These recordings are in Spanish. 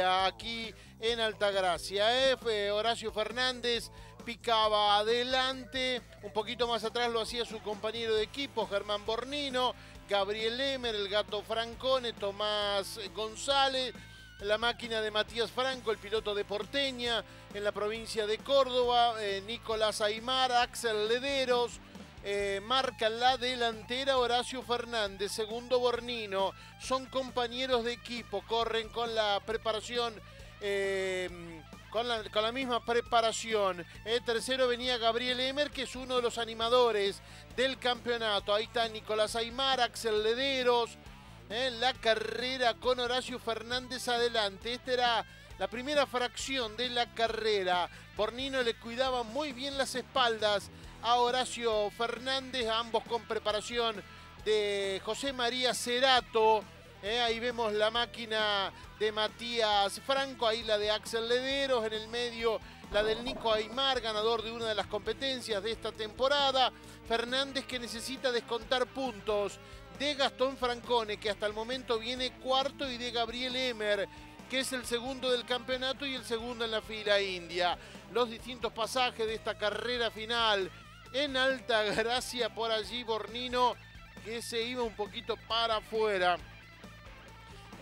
aquí en Altagracia. ¿eh? Horacio Fernández picaba adelante, un poquito más atrás lo hacía su compañero de equipo, Germán Bornino, Gabriel Emer, el gato Francone, Tomás González, la máquina de Matías Franco, el piloto de Porteña, en la provincia de Córdoba, eh, Nicolás Aymar, Axel Lederos, eh, marca la delantera Horacio Fernández, segundo Bornino, son compañeros de equipo, corren con la preparación. Eh, con la, misma preparación. El tercero venía Gabriel Emer, que es uno de los animadores del campeonato. Ahí está Nicolás Aymar, Axel la carrera con Horacio Fernández adelante. Esta era la primera fracción de la carrera. Bornino le cuidaba muy bien las espaldas a Horacio Fernández, ambos con preparación de José María Cerato. Eh, ahí vemos la máquina de Matías Franco, ahí la de Axel Lederos, en el medio la del Nico Aymar, ganador de una de las competencias de esta temporada. Fernández que necesita descontar puntos de Gastón Francone, que hasta el momento viene cuarto, y de Gabriel Emer, que es el segundo del campeonato y el segundo en la fila india. Los distintos pasajes de esta carrera final en Alta Gracia, por allí Bornino, que se iba un poquito para afuera.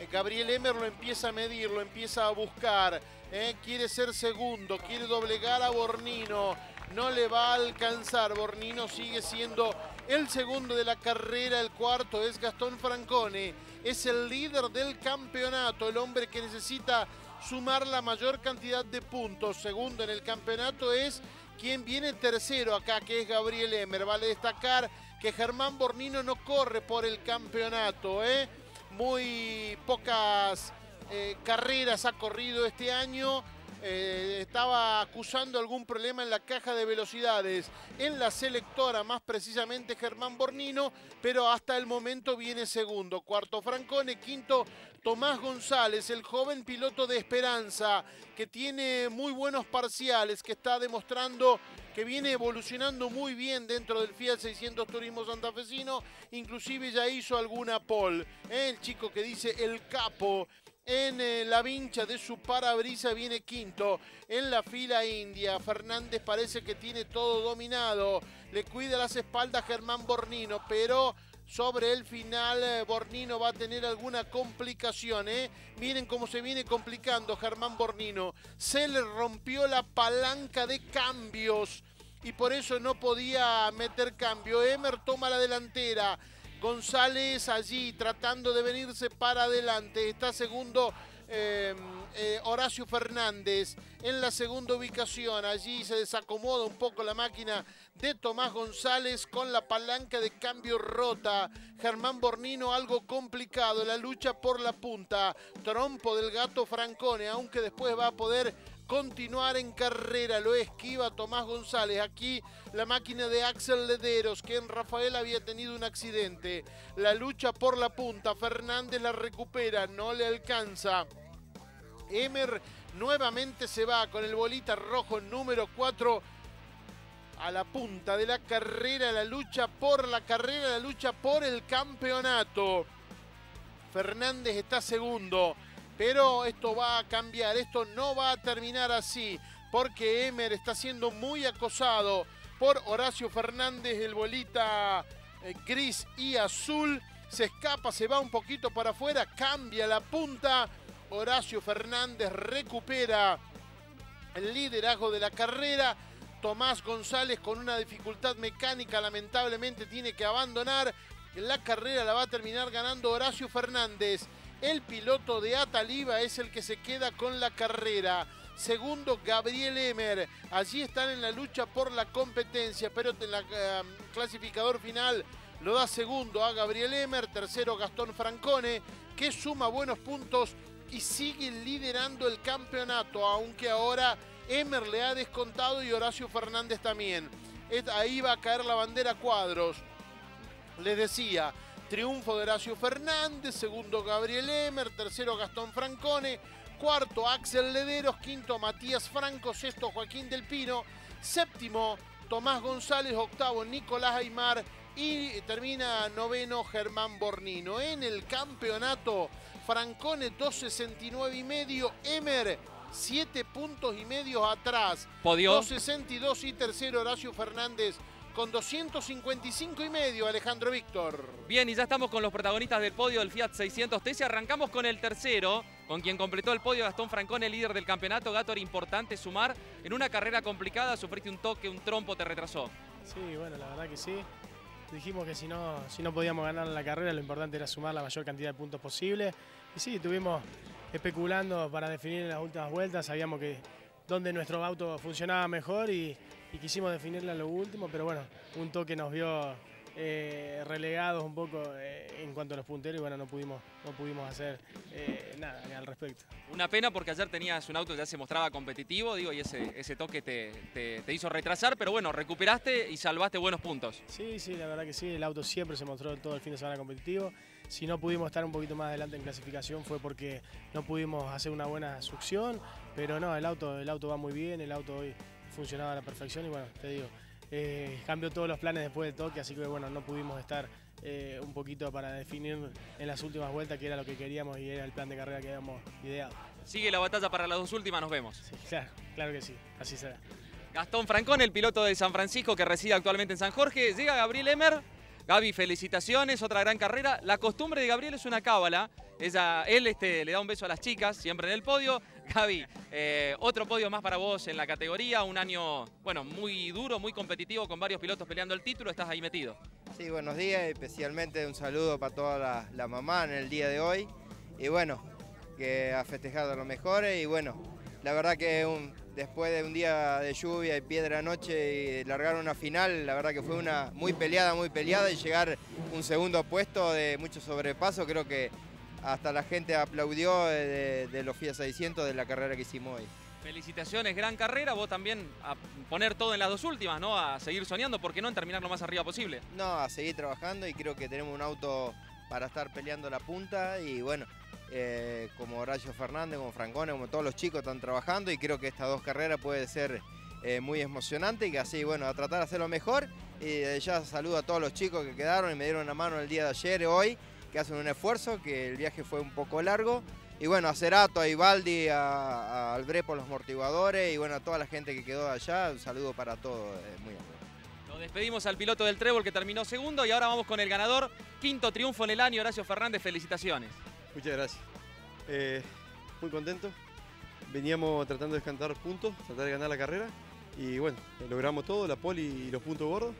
Eh, Gabriel Emer lo empieza a medir, lo empieza a buscar. Eh, quiere ser segundo, quiere doblegar a Bornino. No le va a alcanzar. Bornino sigue siendo el segundo de la carrera. El cuarto es Gastón Francone. Es el líder del campeonato. El hombre que necesita sumar la mayor cantidad de puntos. Segundo en el campeonato es quien viene tercero acá, que es Gabriel Emer. Vale destacar que Germán Bornino no corre por el campeonato. ¿eh? muy pocas eh, carreras ha corrido este año. Eh, estaba acusando algún problema en la caja de velocidades en la selectora, más precisamente Germán Bornino, pero hasta el momento viene segundo. Cuarto Francone, quinto Tomás González, el joven piloto de Esperanza, que tiene muy buenos parciales, que está demostrando que viene evolucionando muy bien dentro del Fiat 600 Turismo Santafesino, inclusive ya hizo alguna pole. El chico que dice el capo en eh, la vincha de su parabrisa viene quinto en la fila india. Fernández parece que tiene todo dominado. Le cuida las espaldas Germán Bornino, pero sobre el final eh, Bornino va a tener alguna complicación. ¿eh? Miren cómo se viene complicando Germán Bornino. Se le rompió la palanca de cambios y por eso no podía meter cambio. Emer toma la delantera. González allí tratando de venirse para adelante. Está segundo em, eh, Horacio Fernández en la segunda ubicación. Allí se desacomoda un poco la máquina de Tomás González con la palanca de cambio rota. Germán Bornino algo complicado. La lucha por la punta. Trompo del gato Francone, aunque después va a poder continuar en carrera. Lo esquiva Tomás González. Aquí la máquina de Axel Lederos, que en Rafael había tenido un accidente. La lucha por la punta. Fernández la recupera. No le alcanza. Emer nuevamente se va con el bolita rojo número 4 a la punta de la carrera, la lucha por la carrera, la lucha por el campeonato. Fernández está segundo. Pero esto va a cambiar, esto no va a terminar así, porque Emer está siendo muy acosado por Horacio Fernández, el bolita eh, gris y azul. Se escapa, se va un poquito para afuera, cambia la punta. Horacio Fernández recupera el liderazgo de la carrera. Tomás González con una dificultad mecánica lamentablemente tiene que abandonar. La carrera la va a terminar ganando Horacio Fernández. El piloto de Ataliba es el que se queda con la carrera. Segundo, Gabriel Emer. Allí están en la lucha por la competencia, pero en el eh, clasificador final lo da segundo a Gabriel Emer. Tercero, Gastón Francone, que suma buenos puntos y sigue liderando el campeonato, aunque ahora Emer le ha descontado y Horacio Fernández también. Ahí va a caer la bandera cuadros. Les decía, Triunfo de Horacio Fernández, segundo Gabriel Emer, tercero Gastón Francone, cuarto Axel Lederos, quinto Matías Franco, sexto Joaquín del Pino, séptimo Tomás González, octavo Nicolás Aymar y termina noveno Germán Bornino. En el campeonato Francone 2.69 y medio. Emer 7 puntos y medio atrás. Podio. 2.62 y tercero Horacio Fernández con 255 y medio Alejandro Víctor. Bien, y ya estamos con los protagonistas del podio del Fiat 600 TC. Arrancamos con el tercero, con quien completó el podio Gastón Francone, líder del campeonato. Gato, era importante sumar. En una carrera complicada sufriste un toque, un trompo, te retrasó. Sí, bueno, la verdad que sí. Dijimos que si no, si no podíamos ganar la carrera, lo importante era sumar la mayor cantidad de puntos posible. Y sí, estuvimos especulando para definir en las últimas vueltas. Sabíamos que donde nuestro auto funcionaba mejor y, y quisimos definirla en lo último, pero bueno, un toque nos vio eh, relegados un poco eh, en cuanto a los punteros y bueno, no pudimos, no pudimos hacer eh, nada al respecto. Una pena porque ayer tenías un auto que ya se mostraba competitivo, digo, y ese, ese toque te, te, te hizo retrasar, pero bueno, recuperaste y salvaste buenos puntos. Sí, sí, la verdad que sí, el auto siempre se mostró todo el fin de semana competitivo. Si no pudimos estar un poquito más adelante en clasificación fue porque no pudimos hacer una buena succión, pero no, el auto, el auto va muy bien, el auto hoy funcionaba a la perfección y bueno, te digo, eh, cambió todos los planes después del toque, así que bueno, no pudimos estar eh, un poquito para definir en las últimas vueltas que era lo que queríamos y era el plan de carrera que habíamos ideado. Sigue la batalla para las dos últimas, nos vemos. Sí, claro, claro que sí, así será. Gastón Francón, el piloto de San Francisco que reside actualmente en San Jorge. Llega Gabriel Emer. Gaby, felicitaciones, otra gran carrera. La costumbre de Gabriel es una cábala. Ella, él este, le da un beso a las chicas, siempre en el podio. Gaby, eh, otro podio más para vos en la categoría. Un año, bueno, muy duro, muy competitivo, con varios pilotos peleando el título. Estás ahí metido. Sí, buenos días, especialmente un saludo para toda la, la mamá en el día de hoy. Y bueno, que ha festejado lo mejor y bueno, la verdad que un, después de un día de lluvia y piedra anoche y largar una final, la verdad que fue una muy peleada, muy peleada y llegar un segundo puesto de mucho sobrepaso, creo que hasta la gente aplaudió de, de los FIA 600 de la carrera que hicimos hoy. Felicitaciones, gran carrera. Vos también a poner todo en las dos últimas, ¿no? A seguir soñando, ¿por qué no en terminar lo más arriba posible? No, a seguir trabajando y creo que tenemos un auto para estar peleando la punta y bueno, eh, como Horacio Fernández, como Francone, como todos los chicos están trabajando y creo que estas dos carreras puede ser eh, muy emocionante y así, bueno, a tratar de hacerlo mejor y ya saludo a todos los chicos que quedaron y me dieron una mano el día de ayer y hoy, que hacen un esfuerzo, que el viaje fue un poco largo y bueno, a Cerato, a Ibaldi, a, a por los amortiguadores y bueno, a toda la gente que quedó allá, un saludo para todos, eh, muy amable. Lo despedimos al piloto del Trébol que terminó segundo y ahora vamos con el ganador. Quinto triunfo en el año, Horacio Fernández, felicitaciones. Muchas gracias. Eh, muy contento. Veníamos tratando de descantar puntos, tratar de ganar la carrera. Y bueno, logramos todo, la poli y los puntos gordos.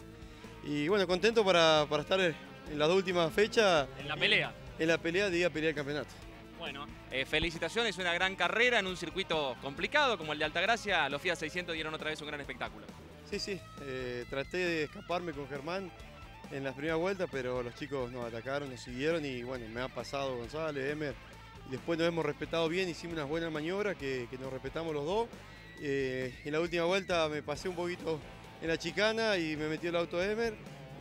Y bueno, contento para, para estar en las dos últimas fechas. En la pelea. En la pelea de ir a pelear el campeonato. Bueno, eh, felicitaciones, una gran carrera en un circuito complicado como el de Altagracia. Los FIA 600 dieron otra vez un gran espectáculo. Sí, sí, eh, traté de escaparme con Germán en las primeras vueltas, pero los chicos nos atacaron, nos siguieron y bueno, me ha pasado González, Emer. Después nos hemos respetado bien, hicimos unas buenas maniobras que, nos respetamos los dos. Eh, en la última vuelta me pasé un poquito en la chicana y me metió el auto Emer.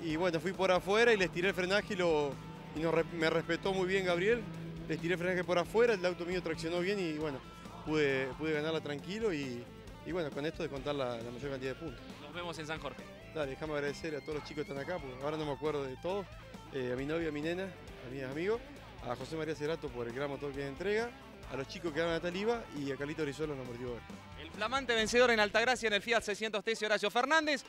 Y bueno, fui por afuera y les tiré el frenaje y, lo, y nos, me respetó muy bien Gabriel. Les tiré el frenaje por afuera, el auto mío traccionó bien y bueno, pude, pude ganarla tranquilo y, bueno, con esto de contar la mayor cantidad de puntos. Nos vemos en San Jorge. Dale, déjame agradecer a todos los chicos que están acá, porque ahora no me acuerdo de todos. Eh, a mi novia, a mi nena, a mis amigos, a José María Cerato por el gran motor que entrega, a los chicos que van a Taliba y a Carlito Brizuela en los amortiguadores. El flamante vencedor en Altagracia en el Fiat 600 TC Horacio Fernández.